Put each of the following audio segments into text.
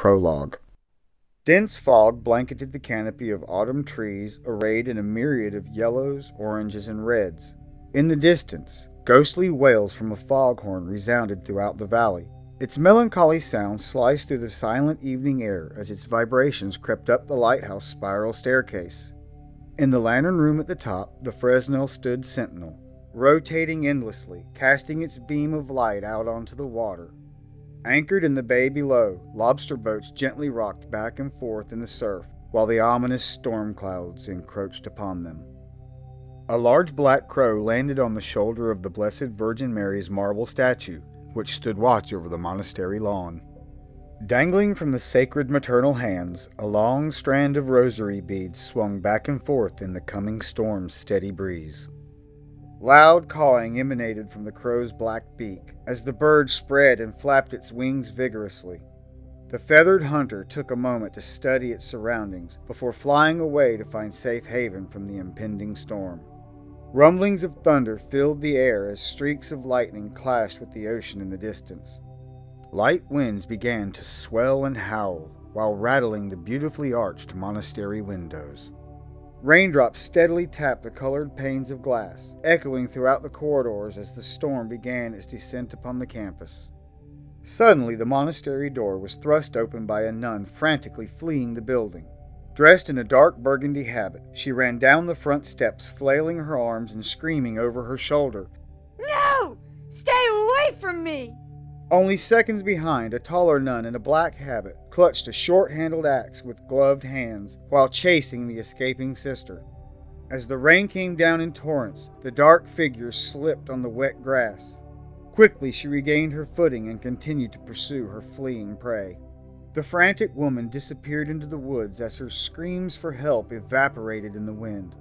Prologue. Dense fog blanketed the canopy of autumn trees arrayed in a myriad of yellows, oranges, and reds. In the distance, ghostly wails from a foghorn resounded throughout the valley. Its melancholy sound sliced through the silent evening air as its vibrations crept up the lighthouse spiral staircase. In the lantern room at the top, the Fresnel stood sentinel, rotating endlessly, casting its beam of light out onto the water. Anchored in the bay below, lobster boats gently rocked back and forth in the surf, while the ominous storm clouds encroached upon them. A large black crow landed on the shoulder of the Blessed Virgin Mary's marble statue, which stood watch over the monastery lawn. Dangling from the sacred maternal hands, a long strand of rosary beads swung back and forth in the coming storm's steady breeze. Loud cawing emanated from the crow's black beak as the bird spread and flapped its wings vigorously. The feathered hunter took a moment to study its surroundings before flying away to find safe haven from the impending storm. Rumblings of thunder filled the air as streaks of lightning clashed with the ocean in the distance. Light winds began to swell and howl while rattling the beautifully arched monastery windows. Raindrops steadily tapped the colored panes of glass, echoing throughout the corridors as the storm began its descent upon the campus. Suddenly, the monastery door was thrust open by a nun frantically fleeing the building. Dressed in a dark burgundy habit, she ran down the front steps, flailing her arms and screaming over her shoulder. No! Stay away from me! Only seconds behind, a taller nun in a black habit clutched a short handled axe with gloved hands while chasing the escaping sister. As the rain came down in torrents, the dark figure slipped on the wet grass. Quickly, she regained her footing and continued to pursue her fleeing prey. The frantic woman disappeared into the woods as her screams for help evaporated in the wind.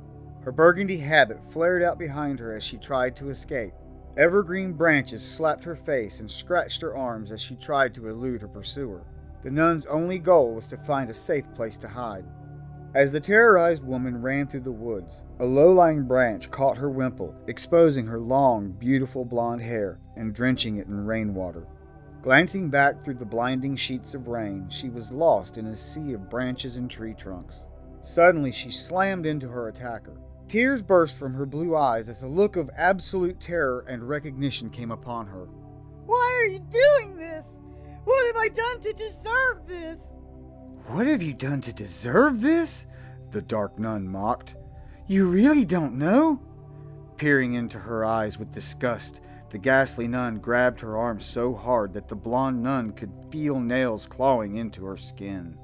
Her burgundy habit flared out behind her as she tried to escape. Evergreen branches slapped her face and scratched her arms as she tried to elude her pursuer. The nun's only goal was to find a safe place to hide. As the terrorized woman ran through the woods, a low lying branch caught her wimple, exposing her long, beautiful blonde hair and drenching it in rainwater. Glancing back through the blinding sheets of rain, she was lost in a sea of branches and tree trunks. Suddenly, she slammed into her attacker. Tears burst from her blue eyes as a look of absolute terror and recognition came upon her. Why are you doing this? What have I done to deserve this? What have you done to deserve this? The dark nun mocked. You really don't know? Peering into her eyes with disgust, the ghastly nun grabbed her arm so hard that the blonde nun could feel nails clawing into her skin.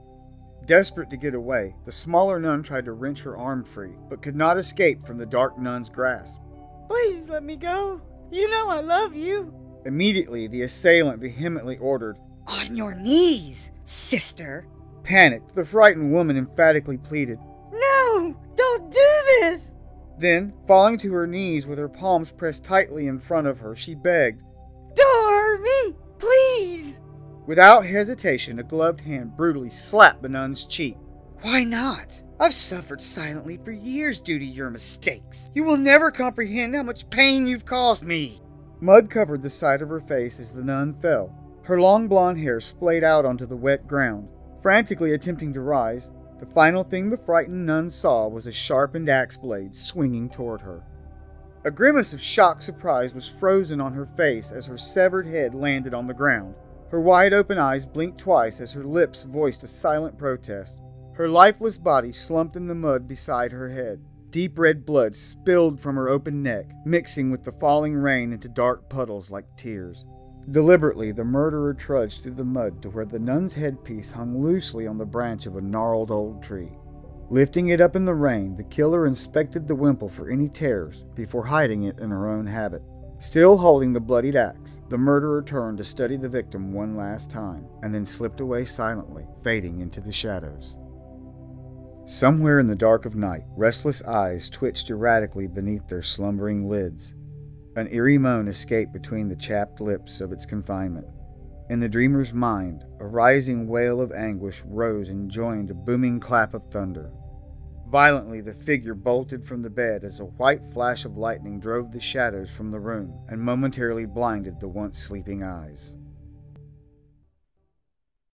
Desperate to get away, the smaller nun tried to wrench her arm free, but could not escape from the dark nun's grasp. Please let me go. You know I love you. Immediately, the assailant vehemently ordered, On your knees, sister. Panicked, the frightened woman emphatically pleaded. No! Don't do this! Then, falling to her knees with her palms pressed tightly in front of her, she begged. Don't hurt me! Please! Without hesitation, a gloved hand brutally slapped the nun's cheek. Why not? I've suffered silently for years due to your mistakes. You will never comprehend how much pain you've caused me. Mud covered the side of her face as the nun fell. Her long blonde hair splayed out onto the wet ground. Frantically attempting to rise, the final thing the frightened nun saw was a sharpened axe blade swinging toward her. A grimace of shocked surprise was frozen on her face as her severed head landed on the ground. Her wide open eyes blinked twice as her lips voiced a silent protest. Her lifeless body slumped in the mud beside her head. Deep red blood spilled from her open neck, mixing with the falling rain into dark puddles like tears. Deliberately, the murderer trudged through the mud to where the nun's headpiece hung loosely on the branch of a gnarled old tree. Lifting it up in the rain, the killer inspected the wimple for any tears before hiding it in her own habit. Still holding the bloodied axe, the murderer turned to study the victim one last time and then slipped away silently, fading into the shadows. Somewhere in the dark of night, restless eyes twitched erratically beneath their slumbering lids. An eerie moan escaped between the chapped lips of its confinement. In the dreamer's mind, a rising wail of anguish rose and joined a booming clap of thunder. Violently, the figure bolted from the bed as a white flash of lightning drove the shadows from the room and momentarily blinded the once sleeping eyes.